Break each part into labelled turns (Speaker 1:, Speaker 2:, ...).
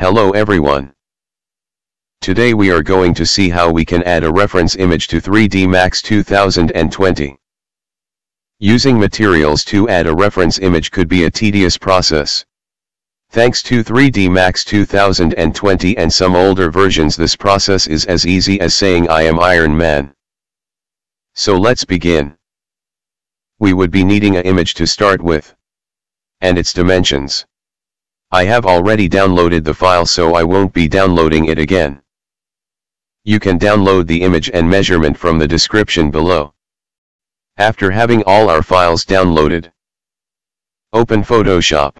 Speaker 1: Hello everyone. Today we are going to see how we can add a reference image to 3D Max 2020. Using materials to add a reference image could be a tedious process. Thanks to 3D Max 2020 and some older versions this process is as easy as saying I am Iron Man. So let's begin. We would be needing an image to start with. And its dimensions. I have already downloaded the file so I won't be downloading it again. You can download the image and measurement from the description below. After having all our files downloaded, open Photoshop.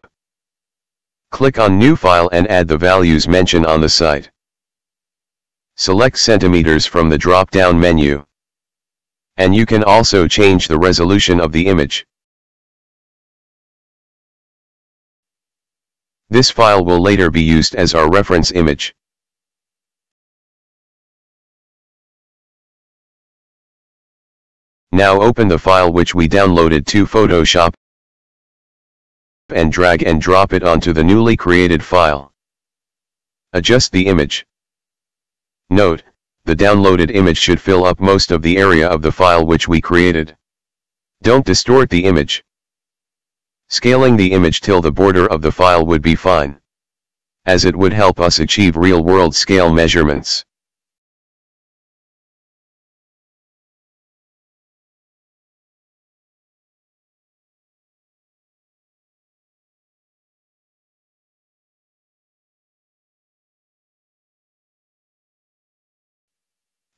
Speaker 1: Click on New File and add the values mentioned on the site. Select centimeters from the drop-down menu. And you can also change the resolution of the image. This file will later be used as our reference image. Now open the file which we downloaded to Photoshop and drag and drop it onto the newly created file. Adjust the image. Note, the downloaded image should fill up most of the area of the file which we created. Don't distort the image. Scaling the image till the border of the file would be fine. As it would help us achieve real-world scale measurements.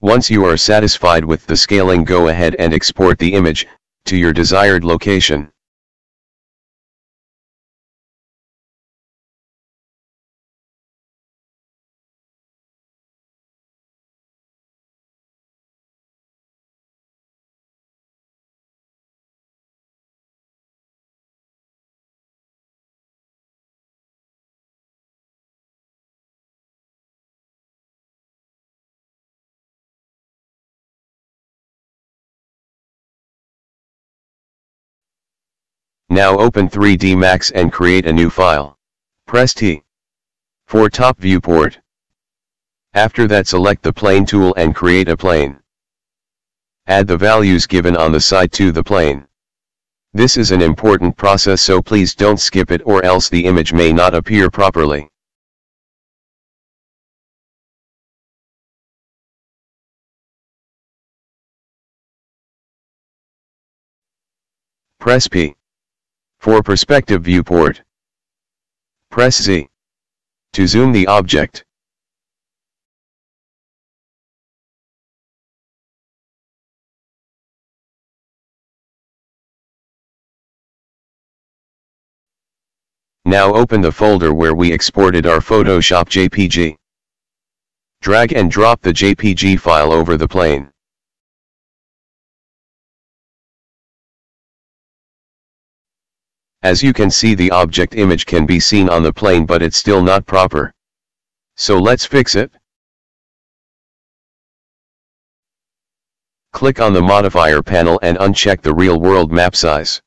Speaker 1: Once you are satisfied with the scaling go ahead and export the image, to your desired location. Now open 3D Max and create a new file. Press T. For top viewport. After that select the plane tool and create a plane. Add the values given on the side to the plane. This is an important process so please don't skip it or else the image may not appear properly. Press P. For perspective viewport. Press Z. To zoom the object. Now open the folder where we exported our Photoshop JPG. Drag and drop the JPG file over the plane. As you can see the object image can be seen on the plane but it's still not proper. So let's fix it. Click on the modifier panel and uncheck the real world map size.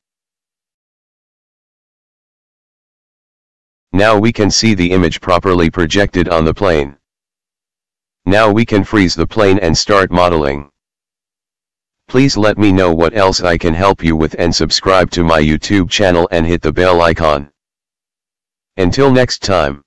Speaker 1: Now we can see the image properly projected on the plane. Now we can freeze the plane and start modeling. Please let me know what else I can help you with and subscribe to my YouTube channel and hit the bell icon. Until next time.